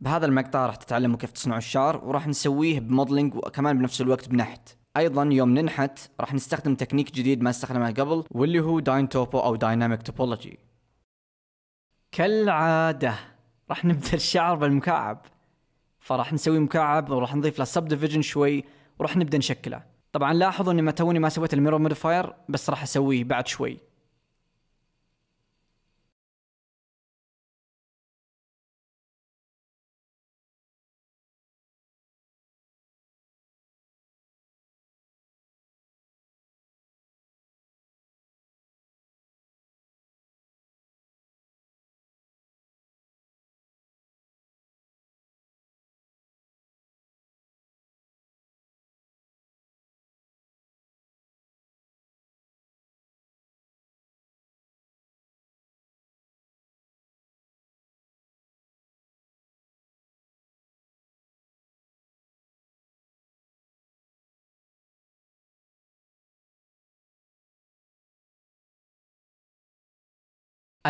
بهذا المقطع راح تتعلموا كيف تصنعوا الشعر وراح نسويه ب modeling وكمان بنفس الوقت بنحت. أيضا يوم ننحت راح نستخدم تكنيك جديد ما استخدمه قبل واللي هو dyntopo أو dynamic topology. كالعادة راح نبدأ الشعر بالمكعب. فراح نسوي مكعب وراح نضيف له subdivision شوي وراح نبدأ نشكله. طبعا لاحظوا اني ما توني ما سويت ال mirror modifier بس راح أسويه بعد شوي.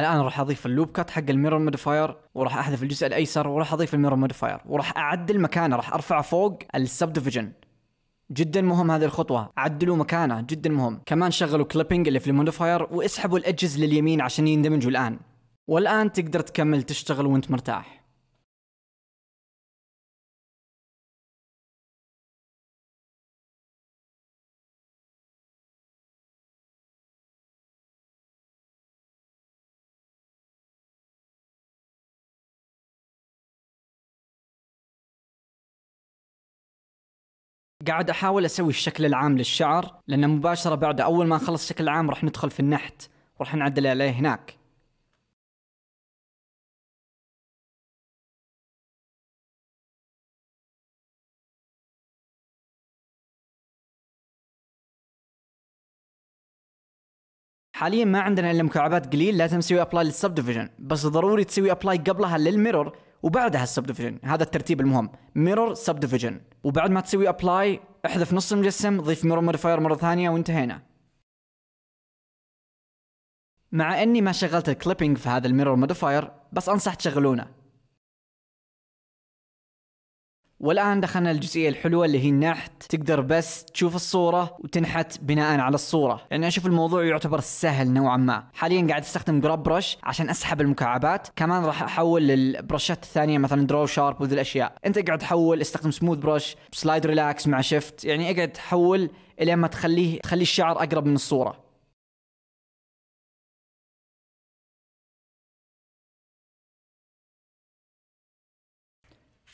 الآن راح أضيف ال loop cut حق ال mirror modifier وراح أحذف الجزء الأيسر وراح أضيف ال mirror modifier وراح أعدل مكانه راح أرفعه فوق ال subdivision جدا مهم هذه الخطوة. عدلوا مكانه جدا مهم. كمان شغلوا clipping اللي في ال modifier واسحبوا ال edges لليمين عشان يندمجوا الآن. والآن تقدر تكمل تشتغل وأنت مرتاح. قاعد أحاول أسوي الشكل العام للشعر لأن مباشرة بعد أول ما نخلص الشكل العام راح ندخل في النحت وراح نعدل عليه هناك. حاليا ما عندنا إلا مكعبات قليل لازم نسوي apply لل subdivision بس ضروري تسوي apply قبلها لل mirror وبعدها ال subdivision هذا الترتيب المهم mirror subdivision وبعد ما تسوي apply احذف نص المجسم ضيف mirror modifier مرة ثانية وانتهينا. مع إني ما شغلت ال clipping في هذا ال mirror modifier بس أنصح تشغلونه. والآن دخلنا الجزئية الحلوة اللي هي النحت. تقدر بس تشوف الصورة وتنحت بناء على الصورة. يعني أشوف الموضوع يعتبر سهل نوعا ما. حاليا قاعد أستخدم grab brush عشان أسحب المكعبات. كمان راح أحول لل brushات الثانية مثلا draw sharp وذي الأشياء. أنت قاعد تحول استخدم smooth brush slide relax مع shift يعني أقعد تحول الين ما تخليه تخلي الشعر أقرب من الصورة.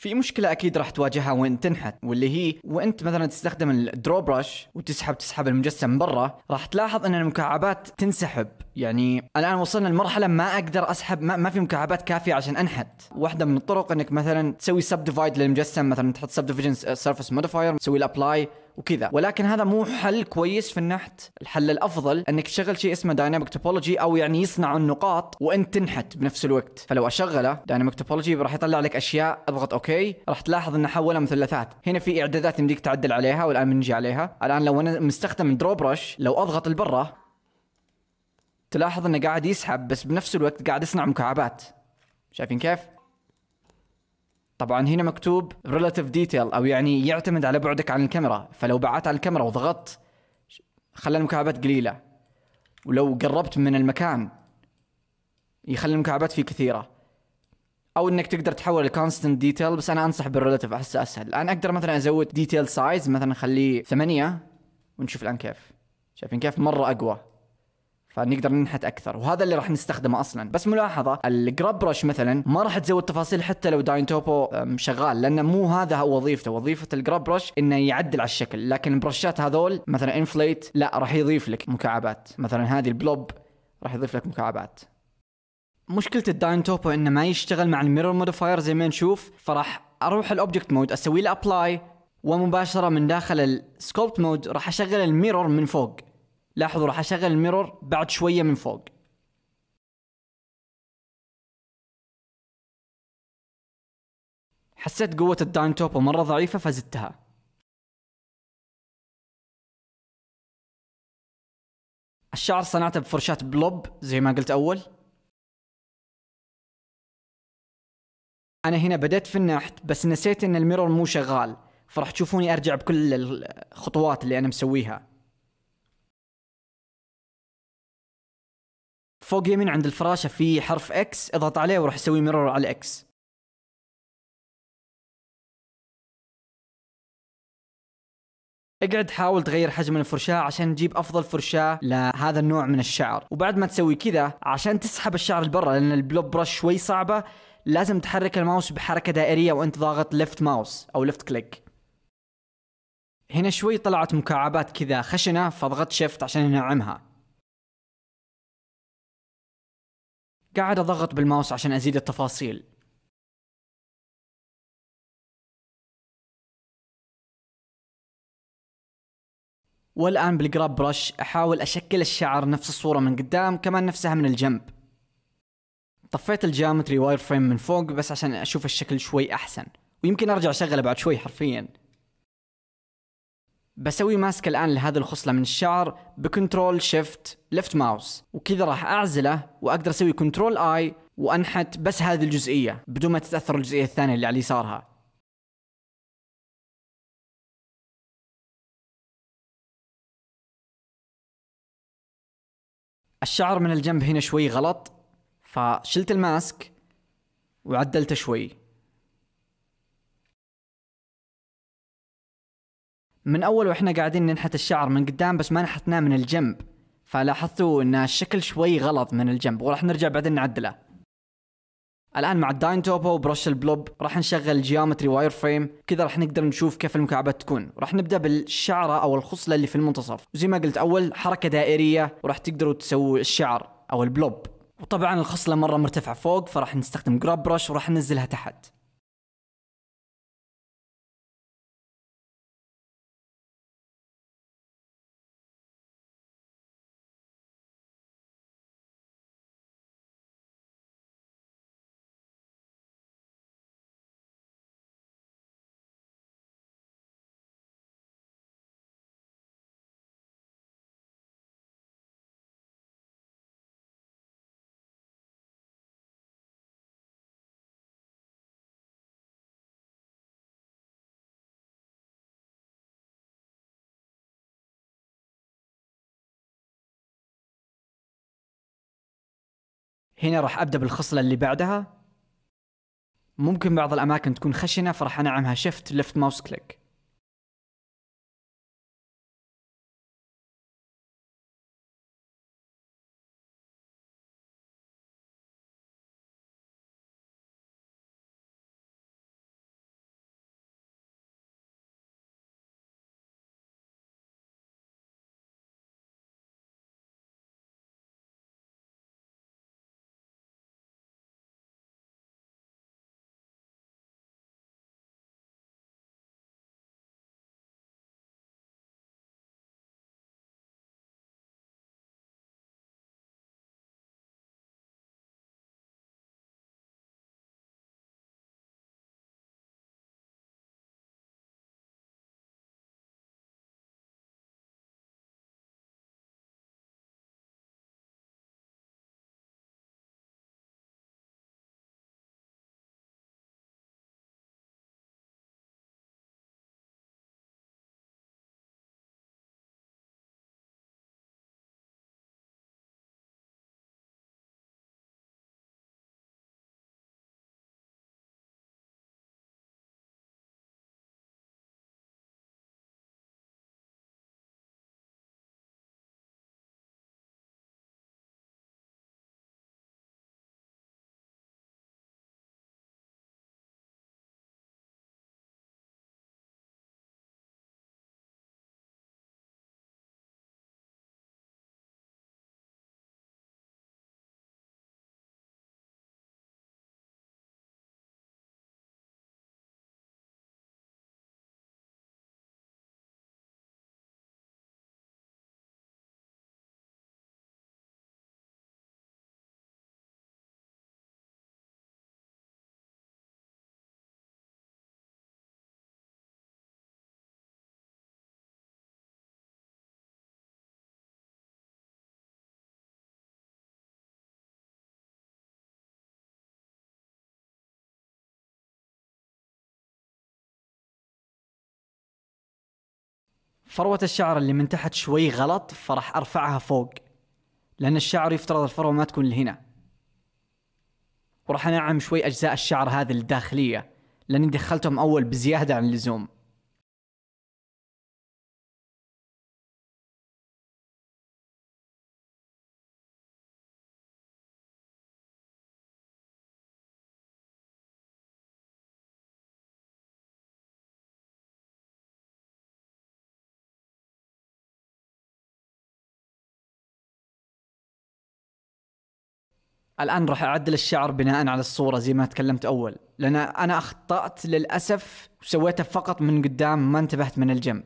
في مشكلة أكيد راح تواجهها وين تنحت واللي هي وأنت مثلا تستخدم ال draw brush وتسحب تسحب المجسم برا راح تلاحظ أن المكعبات تنسحب. يعني الآن وصلنا لمرحلة ما أقدر أسحب ما, ما في مكعبات كافية عشان أنحت. واحدة من الطرق أنك مثلا تسوي subdivide للمجسم مثلا تحط subdivision surface modifier تسوي ال apply وكذا. ولكن هذا مو حل كويس في النحت. الحل الأفضل أنك تشغل شيء اسمه dynamic topology أو يعني يصنع النقاط وأنت تنحت بنفس الوقت. فلو أشغله dynamic topology راح يطلع لك أشياء أضغط okay. راح تلاحظ إنه حولها مثلثات. هنا في إعدادات يمديك تعدل عليها والآن بنجي عليها. الآن لو أنا مستخدم draw brush لو أضغط لبرا تلاحظ إنه قاعد يسحب بس بنفس الوقت قاعد يصنع مكعبات. شايفين كيف؟ طبعا هنا مكتوب relative detail أو يعني يعتمد على بعدك عن الكاميرا. فلو بعدت عن الكاميرا وضغطت خلى المكعبات قليلة. ولو قربت من المكان يخلي المكعبات فيه كثيرة. أو إنك تقدر تحول ال constant detail بس أنا أنصح بال relative أحسه أسهل. الآن أقدر مثلا أزود detail size مثلا أخليه ثمانية ونشوف الآن كيف. شايفين كيف؟ مرة أقوى. فنقدر ننحت أكثر وهذا اللي راح نستخدمه أصلا. بس ملاحظة ال grab brush مثلا ما راح تزود تفاصيل حتى لو dyntopo شغال لأنه مو هذا هو وظيفته. وظيفة ال grab brush إنه يعدل على الشكل لكن ال brushات هذول مثلا inflate لا راح يضيف لك مكعبات. مثلا هذه ال blob راح يضيف لك مكعبات. مشكلة ال dyntopo إنه ما يشتغل مع ال mirror modifier زي ما نشوف فراح أروح ال object mode أسوي له apply ومباشرة من داخل ال sculpt mode راح أشغل ال mirror من فوق. لاحظوا راح أشغل ال mirror بعد شوية من فوق. حسيت قوة ال dyntopo مرة ضعيفة فزدتها. الشعر صنعته بفرشاة blob زي ما قلت أول. أنا هنا بدأت في النحت بس نسيت إن ال mirror مو شغال فراح تشوفوني أرجع بكل الخطوات اللي أنا مسويها. فوق يمين عند الفراشة في حرف X اضغط عليه وراح يسوي mirror على ال X اقعد حاول تغير حجم الفرشاة عشان تجيب أفضل فرشاة لهذا النوع من الشعر. وبعد ما تسوي كذا عشان تسحب الشعر لبرا لأن ال blob brush شوي صعبة لازم تحرك الماوس بحركة دائرية وأنت ضاغط left mouse أو left click هنا شوي طلعت مكعبات كذا خشنة فضغطت shift عشان ينعمها قاعد أضغط بالماوس عشان أزيد التفاصيل. والآن بال grab brush أحاول أشكل الشعر نفس الصورة من قدام كمان نفسها من الجنب. طفيت ال geometry wireframe من فوق بس عشان أشوف الشكل شوي أحسن ويمكن أرجع أشغله بعد شوي حرفيا. بسوي mask الآن لهذه الخصلة من الشعر ب control shift left mouse وكذا راح أعزله وأقدر أسوي control I وأنحت بس هذه الجزئية بدون ما تتأثر الجزئية الثانية اللي على يسارها الشعر من الجنب هنا شوي غلط فشلت ال mask وعدلته شوي. من أول وإحنا قاعدين ننحت الشعر من قدام بس ما نحتناه من الجنب. فلاحظتوا إن الشكل شوي غلط من الجنب. وراح نرجع بعدين نعدله. الآن مع ال dyntopo و brush ال blob راح نشغل geometry wireframe كذا راح نقدر نشوف كيف المكعبات تكون. راح نبدأ بالشعرة أو الخصلة اللي في المنتصف. وزي ما قلت أول حركة دائرية وراح تقدروا تسووا الشعر أو ال blob. وطبعا الخصلة مرة مرتفعة فوق فراح نستخدم جراب برش وراح ننزلها تحت. هنا راح أبدأ بالخصلة اللي بعدها. ممكن بعض الأماكن تكون خشنة فراح أنعمها shift left mouse click فروة الشعر اللي من تحت شوي غلط فراح أرفعها فوق. لأن الشعر يفترض الفروة ما تكون لهنا. وراح أنعم شوي أجزاء الشعر هذه الداخلية لأني دخلتهم أول بزيادة عن اللزوم. الآن راح أعدل الشعر بناء على الصورة زي ما تكلمت أول. لأن أنا أخطأت للأسف وسويته فقط من قدام ما انتبهت من الجنب.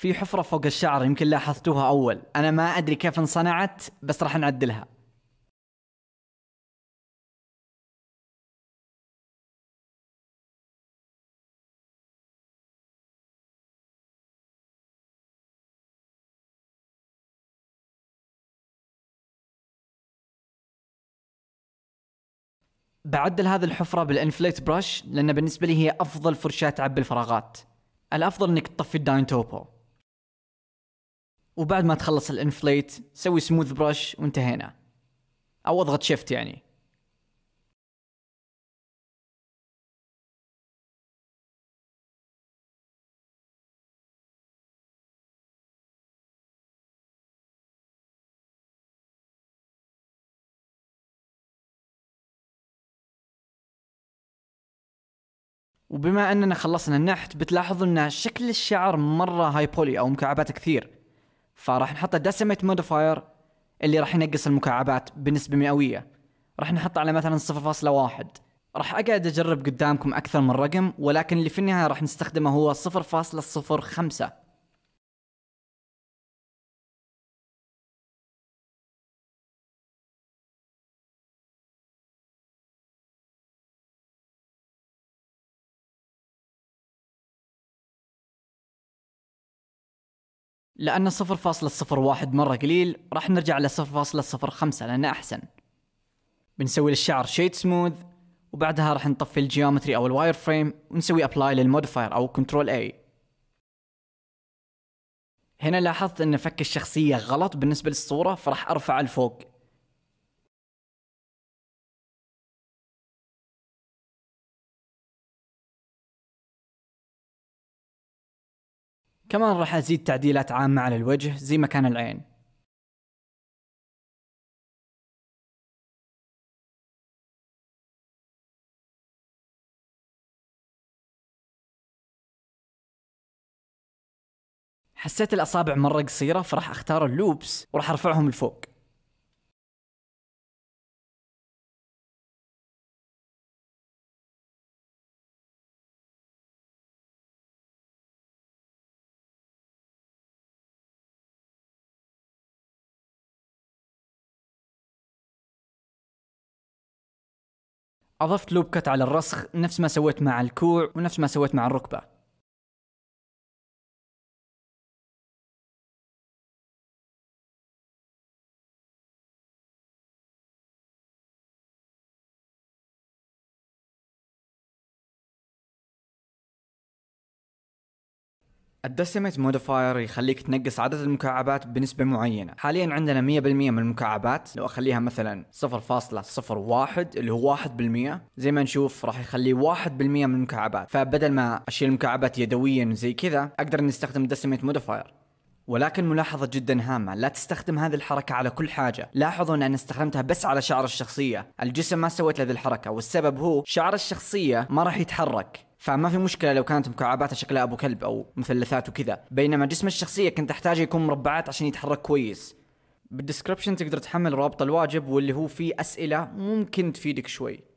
في حفرة فوق الشعر يمكن لاحظتوها أول. أنا ما أدري كيف انصنعت بس راح نعدلها. بعدل هذه الحفرة بالإنفليت برش لأن بالنسبة لي هي أفضل فرشاة تعبي الفراغات. الأفضل إنك تطفي ال dyntopo. وبعد ما تخلص ال inflate سوي smooth brush وانتهينا. أو أضغط shift يعني. وبما أننا خلصنا النحت بتلاحظوا إن شكل الشعر مرة high poly أو مكعبات كثير. فراح نحط ال decimate modifier اللي راح ينقص المكعبات بنسبة مئوية. راح نحط على مثلا 0.1 راح أقعد أجرب قدامكم أكثر من رقم ولكن اللي في النهاية راح نستخدمه هو 0.05 لأن صفر فاصلة صفر واحد مرة قليل راح نرجع صفر خمسة لأنه أحسن. بنسوي للشعر shade smooth وبعدها راح نطفي ال geometry أو ال wireframe ونسوي apply لل modifier أو control A هنا لاحظت إن فك الشخصية غلط بالنسبة للصورة فراح أرفع لفوق كمان راح أزيد تعديلات عامة على الوجه زي مكان العين. حسيت الأصابع مرة قصيرة فراح أختار اللوبس وراح أرفعهم لفوق. أضفت loop cut على الرسغ نفس ما سويت مع الكوع ونفس ما سويت مع الركبة. ال decimate modifier يخليك تنقص عدد المكعبات بنسبة معينة. حاليا عندنا 100% من المكعبات. لو أخليها مثلا 0.01 اللي هو 1% زي ما نشوف راح يخلي 1% من المكعبات. فبدل ما أشيل المكعبات يدويا زي كذا أقدر إني أستخدم decimate modifier. ولكن ملاحظة جدا هامة لا تستخدم هذه الحركة على كل حاجة. لاحظوا أن أنا استخدمتها بس على شعر الشخصية. الجسم ما سويت له ذي الحركة والسبب هو شعر الشخصية ما راح يتحرك. فما في مشكلة لو كانت مكعباتها شكلها أبو كلب أو مثلثات وكذا. بينما جسم الشخصية كنت أحتاج يكون مربعات عشان يتحرك كويس. بال description تقدر تحمل رابط الواجب واللي هو فيه أسئلة ممكن تفيدك شوي.